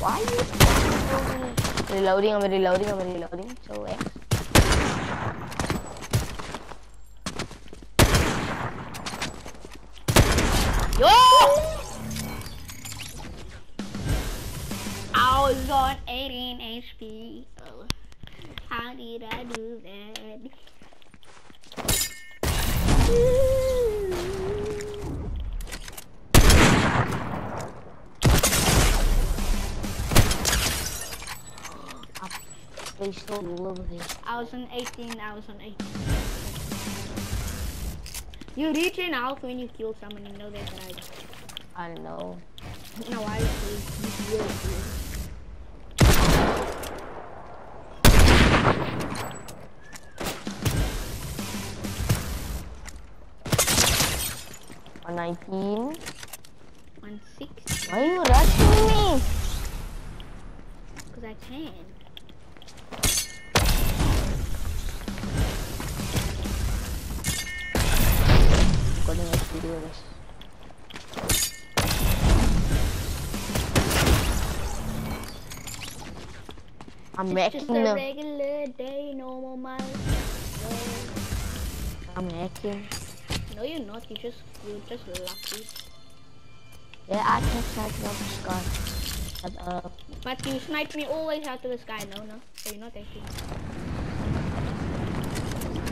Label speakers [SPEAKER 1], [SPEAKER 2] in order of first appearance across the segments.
[SPEAKER 1] Why are you reloading? I'm reloading. I'm reloading. So X. Yo!
[SPEAKER 2] I was on 18 HP. Oh, how did I do that?
[SPEAKER 1] They still living.
[SPEAKER 2] I was on 18. I was on 18. You reach an alpha when you kill someone. You know that, right?
[SPEAKER 1] I know.
[SPEAKER 2] No, I see. You really do.
[SPEAKER 1] On 19.
[SPEAKER 2] On 6.
[SPEAKER 1] Why are you rushing me?
[SPEAKER 2] Because I can.
[SPEAKER 1] I'm
[SPEAKER 2] a
[SPEAKER 1] them.
[SPEAKER 2] regular day, normal my
[SPEAKER 1] I'm.
[SPEAKER 2] No, you're not. You just, you're just lucky.
[SPEAKER 1] Yeah, I can sniping up the sky. But, uh,
[SPEAKER 2] But you sniped me always out of the sky. No, no. So you're not actually.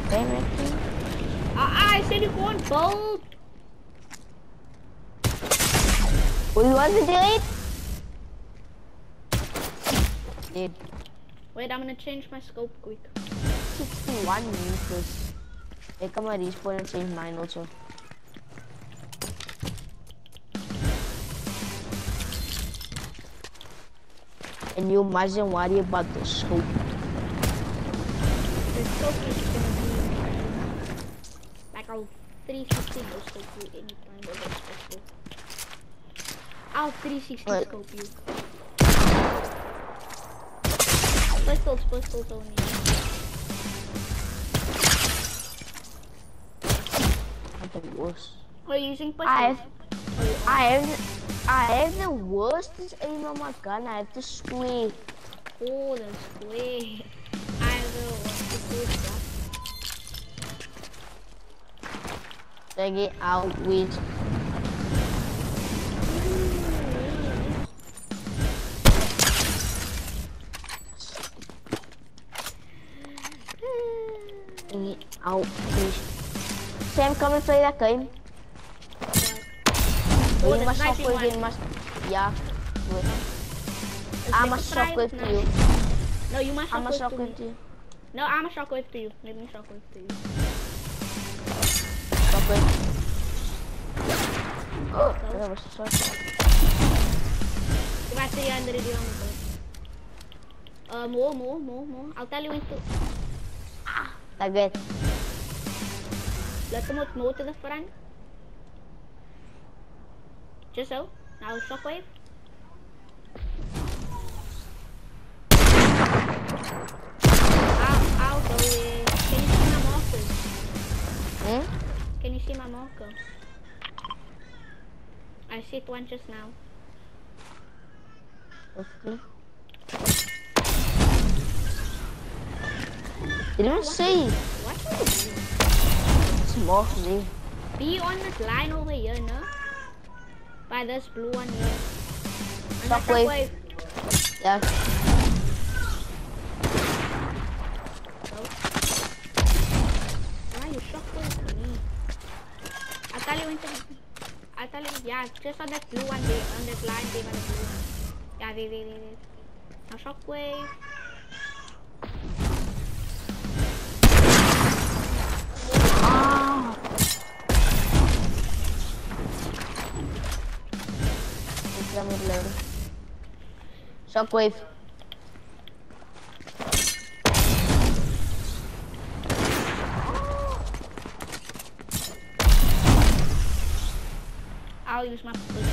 [SPEAKER 1] damn hacking.
[SPEAKER 2] Ah, I said you can't bolt.
[SPEAKER 1] Oh, you want to do it? Dude,
[SPEAKER 2] Wait, I'm gonna change my scope quick.
[SPEAKER 1] 61 meters. Hey, come on, respawn and change mine also. And you mustn't worry about the scope.
[SPEAKER 2] The scope is gonna be like I'll 360 no scope you anytime that it's possible. I'll 360 scope you. Pistols, pistols only.
[SPEAKER 1] Not the worst.
[SPEAKER 2] Are you using pistols?
[SPEAKER 1] I have, I have, I have the worst aim on my gun. I have to square.
[SPEAKER 2] Oh, the square. I want to do that.
[SPEAKER 1] Take it out with. Take it out with. Sam, come and play that game.
[SPEAKER 2] Oh,
[SPEAKER 1] you
[SPEAKER 2] the
[SPEAKER 1] must
[SPEAKER 2] sniping
[SPEAKER 1] shockwave
[SPEAKER 2] one.
[SPEAKER 1] in, must. Yeah. Wait.
[SPEAKER 2] It's
[SPEAKER 1] I'm a
[SPEAKER 2] like private
[SPEAKER 1] shockwave to
[SPEAKER 2] now.
[SPEAKER 1] you.
[SPEAKER 2] No, you must
[SPEAKER 1] I'm a
[SPEAKER 2] shockwave to
[SPEAKER 1] shockwave
[SPEAKER 2] me.
[SPEAKER 1] to you.
[SPEAKER 2] No, I'm a shockwave to you. Let me shockwave to you.
[SPEAKER 1] Shockwave. Oh, that was so
[SPEAKER 2] You must 300 you on the Uh, more, more, more, more. I'll tell you when to.
[SPEAKER 1] Target.
[SPEAKER 2] Let out more to the front. Just so. Now shockwave. I'll, I'll go. Can you see my markers?
[SPEAKER 1] Hmm?
[SPEAKER 2] Can you see my marker? I see it one just now.
[SPEAKER 1] Okay. don't see.
[SPEAKER 2] What you doing?
[SPEAKER 1] It's more for me.
[SPEAKER 2] Be on this line over here, no? By this blue one here. That
[SPEAKER 1] Shockwave. Yeah.
[SPEAKER 2] No. Why you shockwave to me? I'll tell you when to. I'll tell you. Yeah, just on that blue one there. On that line there, on the blue one. Yeah, there, there, there. Now shockwave.
[SPEAKER 1] It's the middle. Shockwave.
[SPEAKER 2] I'll use my pistol.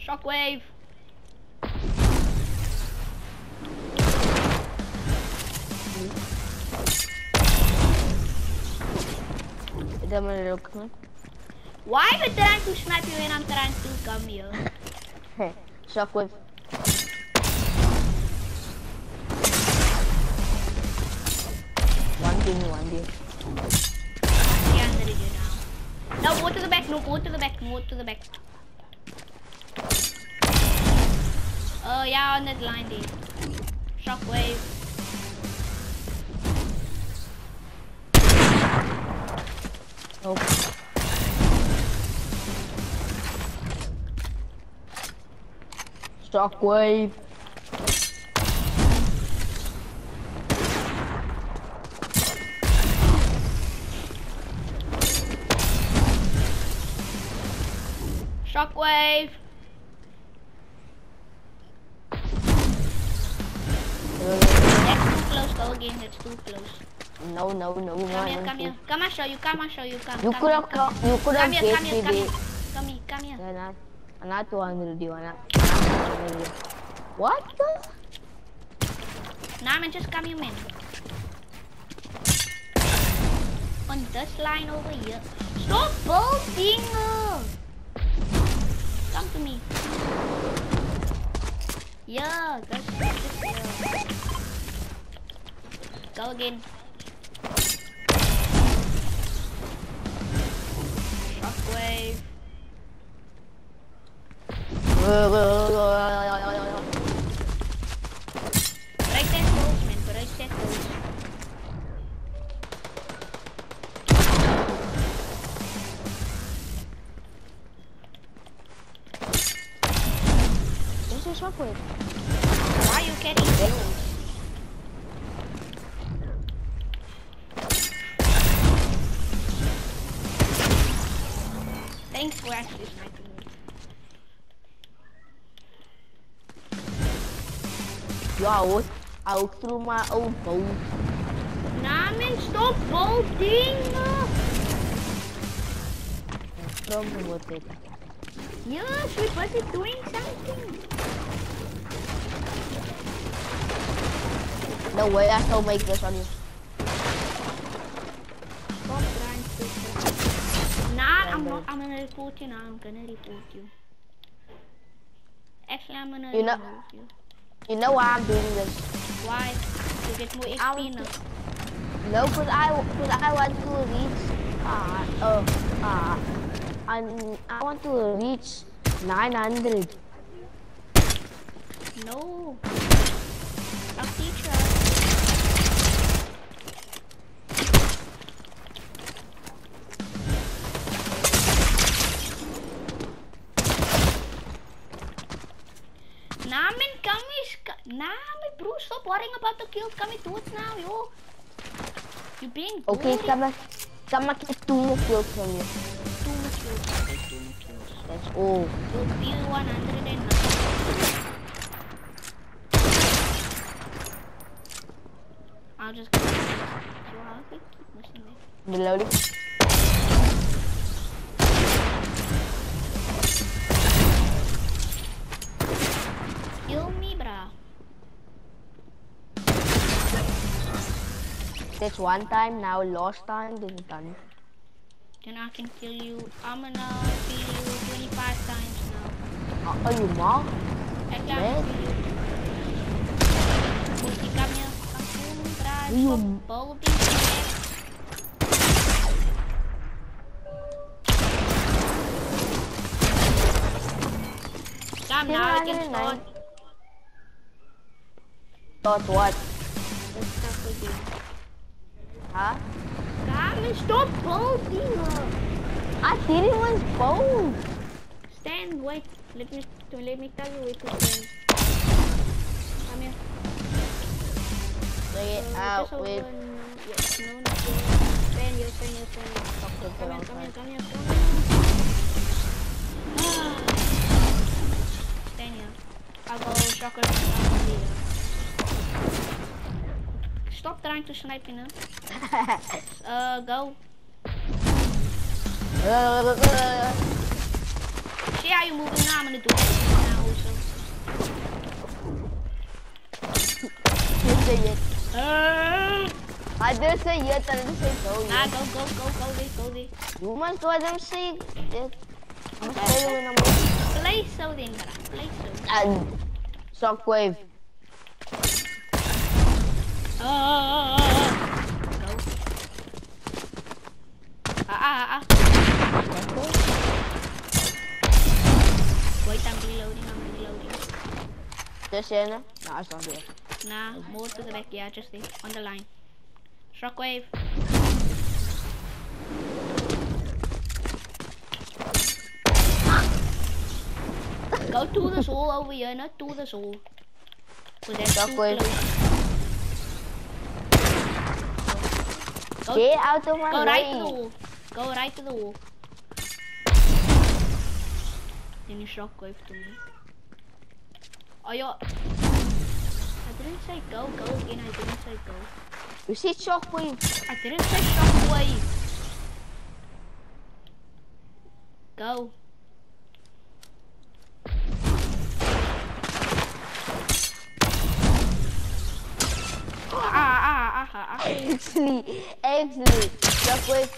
[SPEAKER 2] Shockwave.
[SPEAKER 1] It's the middle.
[SPEAKER 2] Why are you trying to snipe you when I'm trying to come here?
[SPEAKER 1] Shockwave. One thing, one day.
[SPEAKER 2] Yeah, I'm ready now. Now go to the back, no, go to the back, go to the back. Oh yeah, on that line there. Shockwave.
[SPEAKER 1] Nope. Shockwave.
[SPEAKER 2] Shockwave. That's too close, go again, that's too close.
[SPEAKER 1] No, no, no,
[SPEAKER 2] Come
[SPEAKER 1] no.
[SPEAKER 2] here, come here. Come, I'll show you, come, I'll show you, come.
[SPEAKER 1] You
[SPEAKER 2] come
[SPEAKER 1] could have,
[SPEAKER 2] come.
[SPEAKER 1] you could
[SPEAKER 2] Come
[SPEAKER 1] have
[SPEAKER 2] here, come here,
[SPEAKER 1] me
[SPEAKER 2] come here.
[SPEAKER 1] the.
[SPEAKER 2] Come here, come here.
[SPEAKER 1] Yeah, not, not 200 you wanna. What the?
[SPEAKER 2] Nah, man, just come man. On this line over here. Stop bolting! Come to me. Yeah, that's just yeah. Go again. Shockwave. Thanks for actually sniping me.
[SPEAKER 1] Ja, hoor. Ook through my own boat.
[SPEAKER 2] Nah, man, stop bolting!
[SPEAKER 1] From what it.
[SPEAKER 2] Yes, we busy doing something.
[SPEAKER 1] No way, I still make this on you.
[SPEAKER 2] Stop trying to. Nah, I'm not. I'm gonna report you now. I'm gonna report you. Actually, I'm gonna
[SPEAKER 1] You know-
[SPEAKER 2] remove you.
[SPEAKER 1] You know why I'm doing this?
[SPEAKER 2] Why? To get more XP
[SPEAKER 1] want
[SPEAKER 2] now.
[SPEAKER 1] No, cause I, cause I want to reach, uh, uh, uh, I, I want to reach 900.
[SPEAKER 2] No. I'll teach you. Worrying about the kills. Do it now, yo. You being
[SPEAKER 1] Okay,
[SPEAKER 2] bullied.
[SPEAKER 1] come on, come on, get two more kills from you.
[SPEAKER 2] Two more kills. Okay, two more kills.
[SPEAKER 1] That's all.
[SPEAKER 2] You'll be 109. I'll just go. So I'll keep missing it.
[SPEAKER 1] That's one time, now lost time, this is done.
[SPEAKER 2] Then I can kill you. I'm gonna kill you 25 times now.
[SPEAKER 1] Uh, are you more?
[SPEAKER 2] I can
[SPEAKER 1] Yes.
[SPEAKER 2] kill you. Here. Come me, brah.
[SPEAKER 1] You-
[SPEAKER 2] Stop bolting. man. Come now, I can start.
[SPEAKER 1] Thought what?
[SPEAKER 2] with you.
[SPEAKER 1] Huh?
[SPEAKER 2] And stop bolting. uh.
[SPEAKER 1] I didn't want both.
[SPEAKER 2] Stand, wait. Let me let me tell you where to stand. Come here.
[SPEAKER 1] Lay it
[SPEAKER 2] Uh,
[SPEAKER 1] out with
[SPEAKER 2] open- Yes, no, not here. Stand here, stand here, stand here. Come here, come here, come here, come here. Ah. Stand here. I'll go here. Stop trying to snipe me now. Uh, go. See how you're moving now? I'm gonna do it now also.
[SPEAKER 1] You say it.
[SPEAKER 2] Uh,
[SPEAKER 1] I didn't say yes, I didn't say go.
[SPEAKER 2] nah,
[SPEAKER 1] Yes.
[SPEAKER 2] go, go, go, go there, go there.
[SPEAKER 1] You must let them say it. Mas tayo naman.
[SPEAKER 2] Place zo din bara. Place zo.
[SPEAKER 1] And shockwave.
[SPEAKER 2] Ah, ah, ah. Wait, I'm reloading, I'm reloading.
[SPEAKER 1] Just yan na. Nakasabi ako.
[SPEAKER 2] Nah, more to the back. Yeah, just there. On the line. Shockwave. Go to the soul over here, not to the soul. 'Cause that's too
[SPEAKER 1] Shockwave.
[SPEAKER 2] close. Go,
[SPEAKER 1] Get out of my
[SPEAKER 2] go right to the wall. Go right to the wall. Then you shockwave to me. Oh, you I didn't say go, go again. I didn't say go.
[SPEAKER 1] You see shockwave.
[SPEAKER 2] I didn't say shockwave. Go.
[SPEAKER 1] Actually, actually, shockwave.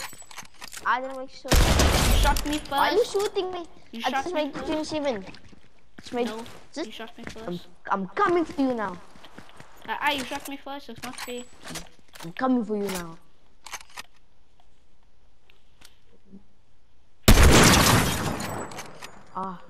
[SPEAKER 1] I didn't make sure.
[SPEAKER 2] You shot me
[SPEAKER 1] Why are you shooting me?
[SPEAKER 2] You
[SPEAKER 1] I
[SPEAKER 2] shot
[SPEAKER 1] just
[SPEAKER 2] me
[SPEAKER 1] made
[SPEAKER 2] first.
[SPEAKER 1] 27. Just made,
[SPEAKER 2] No,
[SPEAKER 1] just,
[SPEAKER 2] you shot me
[SPEAKER 1] I'm,
[SPEAKER 2] first.
[SPEAKER 1] I'm coming for you now.
[SPEAKER 2] Ah, ah, you shot me first. It's not fair.
[SPEAKER 1] I'm coming for you now. Ah.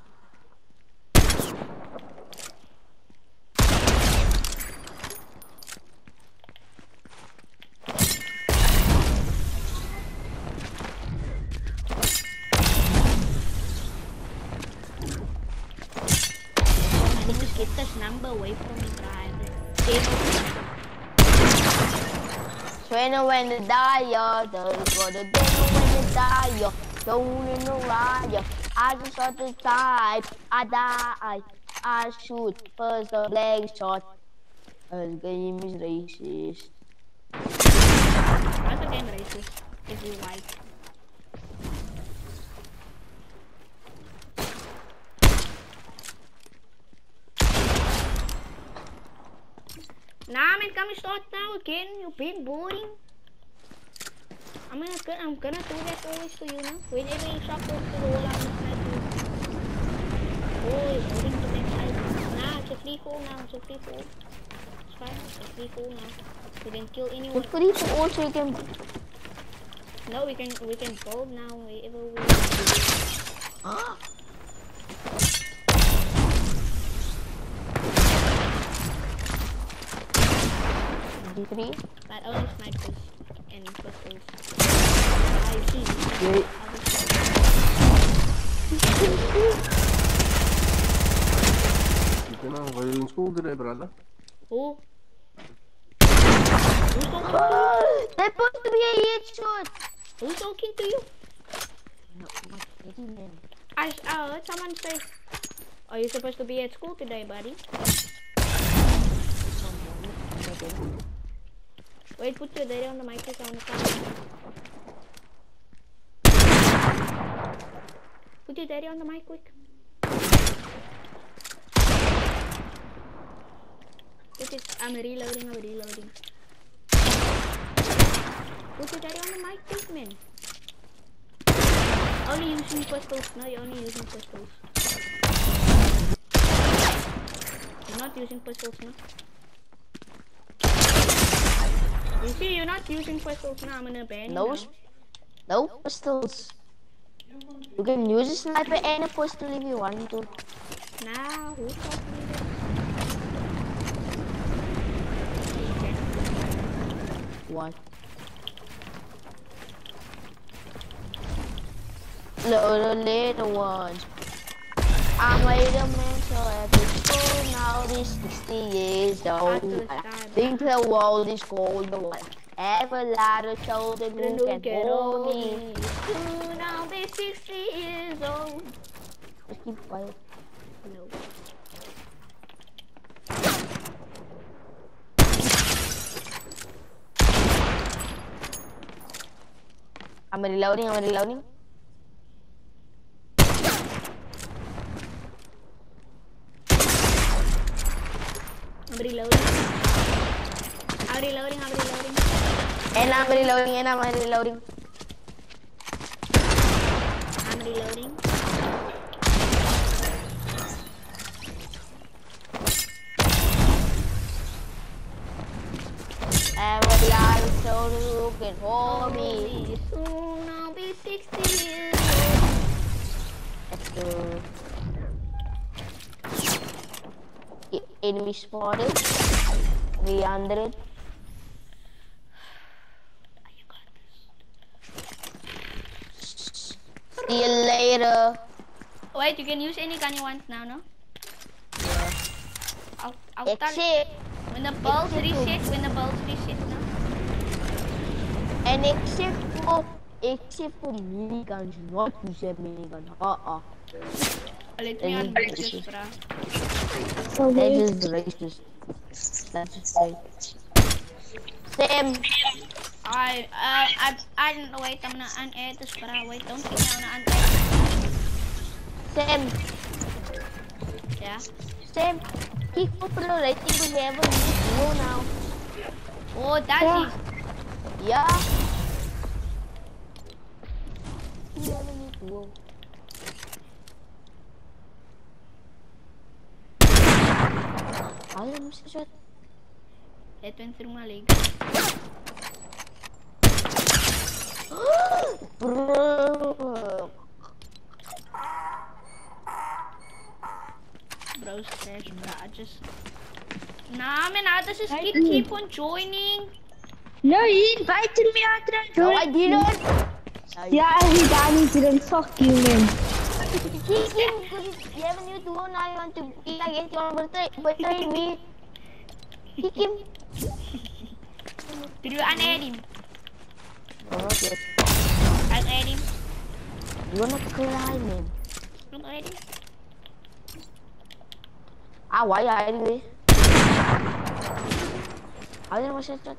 [SPEAKER 1] Trainer when the dire, the for the dinner when the dire, don't in the riot. I just shot the type, I die, I shoot, first the leg shot. And game is racist.
[SPEAKER 2] How's the game racist? If you like. Nah, man, we start now again? You're being boring. I'm gonna, I'm gonna do that always to you now. Whenever you shot over to the wall, I'm gonna you. Oh, he's holding the next side. Nah, it's a free fall now. It's a free fall. It's fine. It's a free fall now. We can kill anyone.
[SPEAKER 1] Put three for also you can
[SPEAKER 2] No, we can we can build now wherever we
[SPEAKER 1] Ah. Three.
[SPEAKER 2] but only snipers and pistols. I see.
[SPEAKER 1] Wait.
[SPEAKER 3] You know, while in school today, brother.
[SPEAKER 2] Who? Who's talking?
[SPEAKER 1] That's supposed to be a headshot.
[SPEAKER 2] Who's talking to you?
[SPEAKER 1] No, not Eddie, man.
[SPEAKER 2] I, s- oh, I heard someone say, "Are oh, you supposed to be at school today, buddy?" Wait, put your daddy on the microphone. Put your daddy on the mic quick. Put it. I'm reloading. I'm reloading. Put your daddy on the mic, quick, man. Only using pistols. No, you're only using pistols. You're not using pistols now. You see, you're not using pistols now. I'm gonna ban you
[SPEAKER 1] No, no pistols. You can use a sniper and a pistol if you want to.
[SPEAKER 2] Nah, who taught me this?
[SPEAKER 1] What? Little, little ones. I made a man school now this 60 years old. Think the world is cold the one. Ever ladder
[SPEAKER 2] Then
[SPEAKER 1] who
[SPEAKER 2] who
[SPEAKER 1] can
[SPEAKER 2] get
[SPEAKER 1] hold
[SPEAKER 2] old
[SPEAKER 1] me.
[SPEAKER 2] me? Soon I'll be 60 years old.
[SPEAKER 1] Just keep quiet.
[SPEAKER 2] No.
[SPEAKER 1] I'm reloading, I'm reloading.
[SPEAKER 2] I'm reloading. I'm reloading, I'm reloading.
[SPEAKER 1] And I'm reloading, and I'm reloading.
[SPEAKER 2] I'm reloading.
[SPEAKER 1] Enemy spotted. 300.
[SPEAKER 2] You got.
[SPEAKER 1] See you later.
[SPEAKER 2] Wait, you can use any gun you want now, no? I'll, I'll tell
[SPEAKER 1] Except,
[SPEAKER 2] When the balls reset, when the balls reset, no?
[SPEAKER 1] and except for, except for miniguns, not use that minigun. Uh-uh.
[SPEAKER 2] Let me
[SPEAKER 1] And
[SPEAKER 2] unmute this, bruh.
[SPEAKER 4] So
[SPEAKER 1] That is racist. That's just right. Sam,
[SPEAKER 2] I, uh, I, I don't wait, I'm gonna unair this, bruh. Wait, don't think I'm gonna unair
[SPEAKER 1] Sam,
[SPEAKER 2] Yeah?
[SPEAKER 1] Sam. Keep popular rating we have a new duo now.
[SPEAKER 2] Oh, that's
[SPEAKER 4] Yeah.
[SPEAKER 2] it.
[SPEAKER 1] Yeah. We have a new duo. Alam mo si shot.
[SPEAKER 2] It went through my leg.
[SPEAKER 1] Bro.
[SPEAKER 2] Bro's trash, bruh. I just... Nah, man, others just keep,
[SPEAKER 4] Right.
[SPEAKER 2] keep on joining.
[SPEAKER 4] no, he invited me after I
[SPEAKER 1] No,
[SPEAKER 4] joined.
[SPEAKER 1] I didn't.
[SPEAKER 4] Yeah, he done it didn't. Fuck you, man.
[SPEAKER 1] He came because you have a new duo now. You want to be against your birthday, birthday me. He came.
[SPEAKER 2] Did you unair him?
[SPEAKER 1] No, not yet.
[SPEAKER 2] Unair him?
[SPEAKER 1] You wanna cry, man.
[SPEAKER 2] Don't unair him?
[SPEAKER 1] Ah, why are you there? I didn't watch that.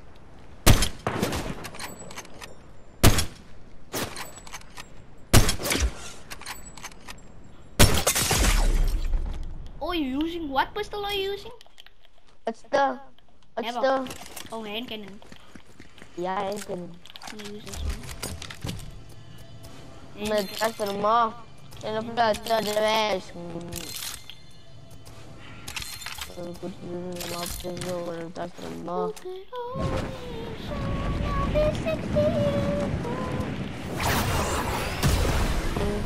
[SPEAKER 2] Oh, you using what pistol are you using?
[SPEAKER 1] It's the? What's
[SPEAKER 2] Never.
[SPEAKER 1] the?
[SPEAKER 2] Oh, hand cannon.
[SPEAKER 1] Yeah, I can.
[SPEAKER 2] I'm gonna use this one.
[SPEAKER 1] Mas transformó. Eu não planta de vez. Eu continuo uma pessoa, não transformou.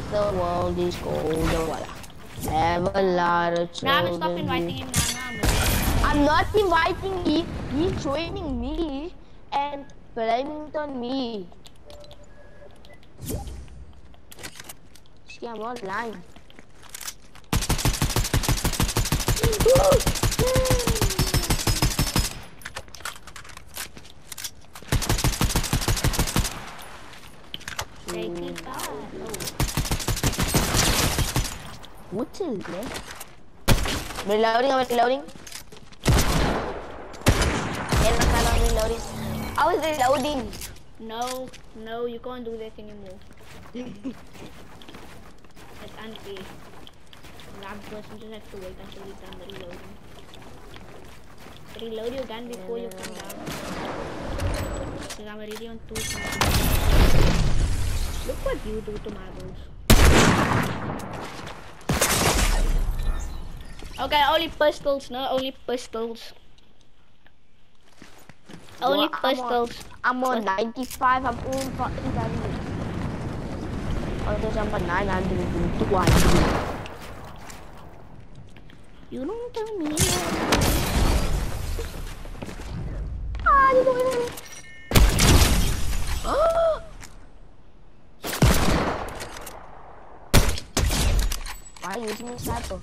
[SPEAKER 1] The world is cold, voila. Have a lot of
[SPEAKER 2] Nah, I'm
[SPEAKER 1] children.
[SPEAKER 2] stop inviting him. I'm
[SPEAKER 1] I'm not inviting him. He's joining me and blaming it on me. See, I'm.
[SPEAKER 2] Take it back.
[SPEAKER 1] What is that? Reloading, I'm reloading. Yeah, I'm kind of reloading. I was reloading.
[SPEAKER 2] No, no, you can't do that anymore. That's unfair. That person just has to wait until you're done the reloading. Reload your gun before you come down. Because I'm already on two. Look what you do to my marbles. Okay, only pistols, no, only pistols. Only
[SPEAKER 1] Well, I'm on-
[SPEAKER 2] pistols.
[SPEAKER 1] I'm on 95, I'm on 800. Oh, there's I'm on 900 and 200.
[SPEAKER 2] You don't tell me.
[SPEAKER 1] Ah, you know Oh! Why are you using a sniper?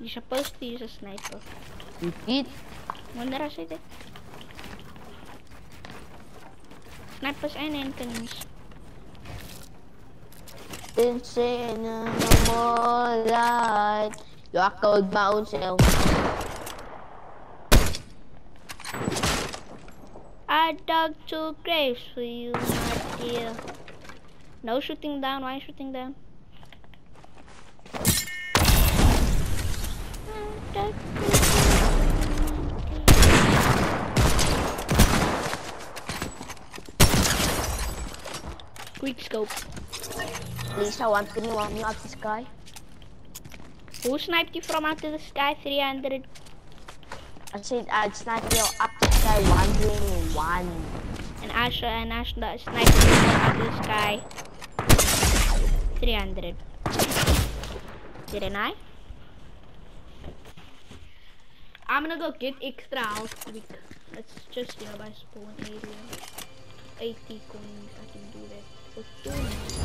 [SPEAKER 2] You're supposed to use a sniper.
[SPEAKER 1] You did?
[SPEAKER 2] When did I say that? Snipers and handguns.
[SPEAKER 1] Say no more light. You are cold bounce self.
[SPEAKER 2] I dug two graves for you, my dear. No shooting down. Why shooting down? I dug two graves. Scope.
[SPEAKER 1] Lisa, one thing you want me up the sky?
[SPEAKER 2] Who sniped you from out of the sky? 300.
[SPEAKER 1] I said I'd snipe you up the sky 121.
[SPEAKER 2] And And I shot and I shot sniper at the sky 300. Didn't I? I'm gonna go get extra health quick. Let's just here by spawn area. 80 coins, I can do that. For two minutes.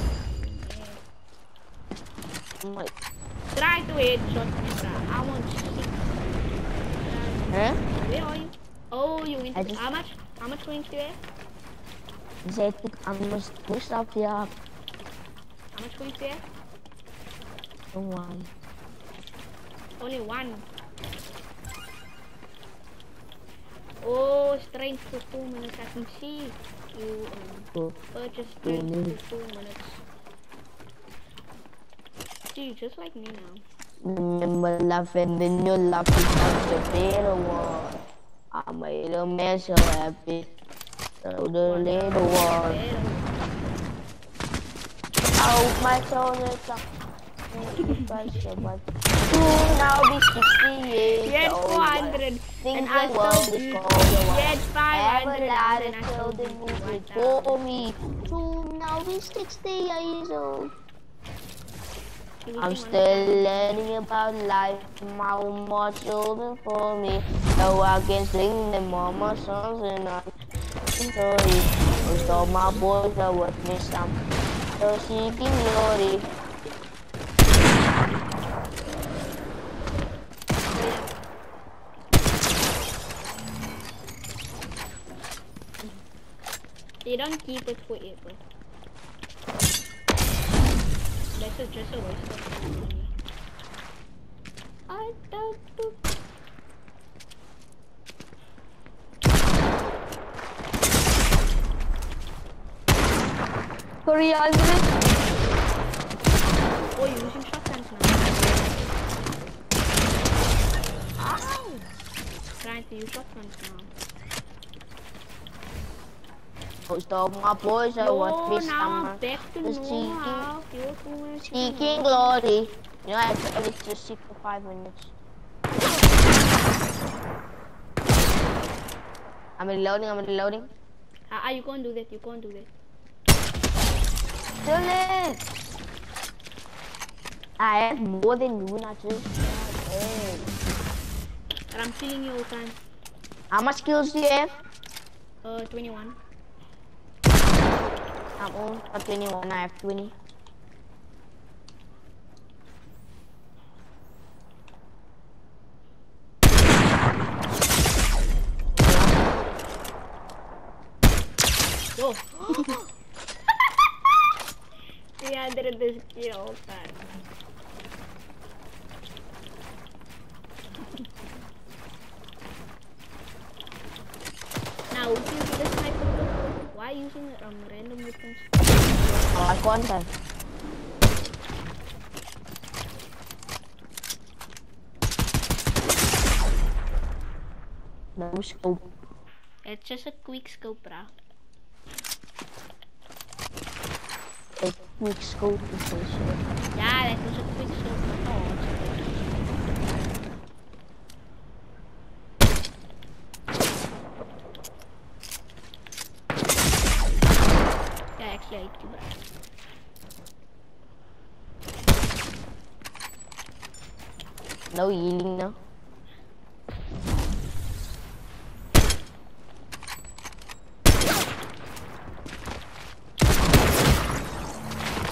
[SPEAKER 1] Oh my.
[SPEAKER 2] Try to headshot me, bruh. I want six.
[SPEAKER 1] Huh?
[SPEAKER 2] Where are you? Oh, you went.
[SPEAKER 1] I just-
[SPEAKER 2] How much? How much coins do you have?
[SPEAKER 1] Zet ik anders moest op ja.
[SPEAKER 2] How much coins do you have?
[SPEAKER 1] One.
[SPEAKER 2] Only one. Oh, strength for two minutes. I can see you um,
[SPEAKER 1] Go.
[SPEAKER 2] purchase
[SPEAKER 1] Two
[SPEAKER 2] strength
[SPEAKER 1] minutes.
[SPEAKER 2] for two minutes. Gee, just like me now.
[SPEAKER 1] Remember laughing when you laugh because the better one. I made a man so happy. So the little one.
[SPEAKER 2] Better.
[SPEAKER 1] Oh, my shoulders up. Soon I'll be 60 years
[SPEAKER 2] had
[SPEAKER 1] old.
[SPEAKER 2] 400
[SPEAKER 1] Think
[SPEAKER 2] and I still
[SPEAKER 1] is
[SPEAKER 2] had 500
[SPEAKER 1] Ever lied
[SPEAKER 2] and I still
[SPEAKER 1] until the
[SPEAKER 2] did
[SPEAKER 1] movie
[SPEAKER 2] 1000.
[SPEAKER 1] for me. Soon I'll be 60 years old. I'm still learning about life. My more children for me. So I can sing them all my songs and I can story. Most of my boys are with me some. So seeking glory.
[SPEAKER 2] They don't keep it forever. That's a, just a waste of money. I don't do.
[SPEAKER 1] Korean.
[SPEAKER 2] Oh, you're using shotguns now. Ow! Trying to use shotguns now. I'm
[SPEAKER 1] some.
[SPEAKER 2] back to
[SPEAKER 1] Just
[SPEAKER 2] normal. You're cool.
[SPEAKER 1] Seeking glory. You know, I have to only just seek for five minutes. I'm reloading, I'm reloading.
[SPEAKER 2] Ah, ah, you can't do that. You can't do that.
[SPEAKER 1] Dylan! I have more than you, not just. Hey.
[SPEAKER 2] And I'm killing you all the time.
[SPEAKER 1] How much kills do you have?
[SPEAKER 2] Uh, 21.
[SPEAKER 1] I'm a 21, I have 20.
[SPEAKER 2] Go. 300 this kill all time. Now, would you use the sniper rifle? Why using um, random weapons?
[SPEAKER 1] I got that. No scope.
[SPEAKER 2] It's just a quick scope, bro.
[SPEAKER 1] A quick scope is.
[SPEAKER 2] Yeah, that was a quick scope. Oh, it's okay. Yeah, actually, I hate you, bro.
[SPEAKER 1] No healing now.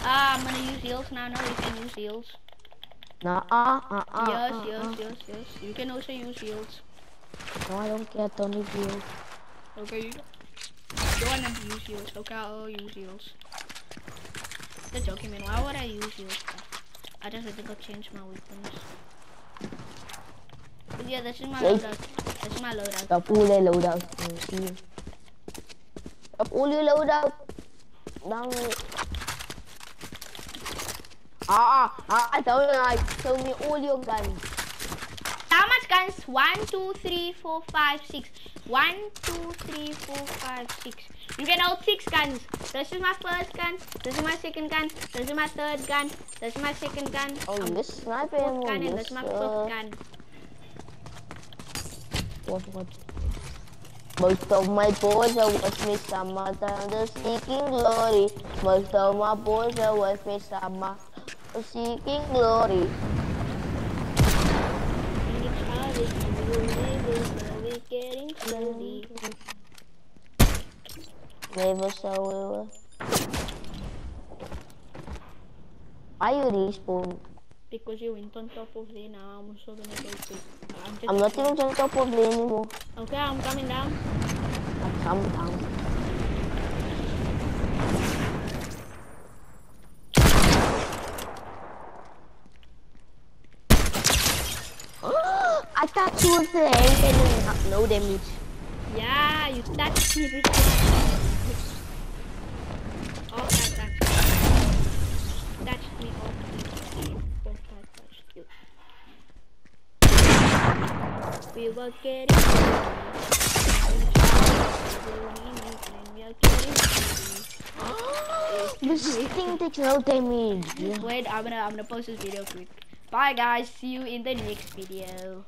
[SPEAKER 2] Ah, I'm gonna use heals now. No, you can use heals.
[SPEAKER 1] Nah, uh, uh, uh,
[SPEAKER 2] yes,
[SPEAKER 1] uh,
[SPEAKER 2] yes,
[SPEAKER 1] uh.
[SPEAKER 2] yes, yes. You can also use heals.
[SPEAKER 1] No, I don't care, Tony View.
[SPEAKER 2] Okay, don't wanna use heals. Okay, I'll use heals. That's joking, man. Why would I use heals? I just think I'll change my weapons. But yeah, this is my
[SPEAKER 1] Wait.
[SPEAKER 2] loadout. This is my loadout.
[SPEAKER 1] Stop all your loadout. Stop all your loadout. Down. Ah, ah, ah, tell me, like, tell me all your guns.
[SPEAKER 2] How much guns? One, two, three, four, five, six. One, two, three, four, five, six. You can hold six guns. This is my first gun. This is my second gun. This is my third gun. This is my second gun.
[SPEAKER 1] Oh,
[SPEAKER 2] Um,
[SPEAKER 1] this sniper
[SPEAKER 2] fourth gun and this is my fifth gun.
[SPEAKER 1] what, what? Most of my boys are with me, them are seeking glory. Most of my boys are with me, some are seeking glory.
[SPEAKER 2] And it's hard if you will never know it's getting slowly.
[SPEAKER 1] Saw we. Why you respawn?
[SPEAKER 2] Because you went on top of there now, I'm also gonna go quick. I'm
[SPEAKER 1] I'm not even on top of the anymore.
[SPEAKER 2] Okay, I'm coming down.
[SPEAKER 1] At some time. I thought you was the end and then uh, no damage.
[SPEAKER 2] Yeah, you touched me with Oh, I touched you. Touched me off. I touched you. We were we are getting
[SPEAKER 1] This thing takes no damage.
[SPEAKER 2] Wait, I'm gonna I'm gonna post this video quick. Bye guys, see you in the next video.